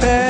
bed.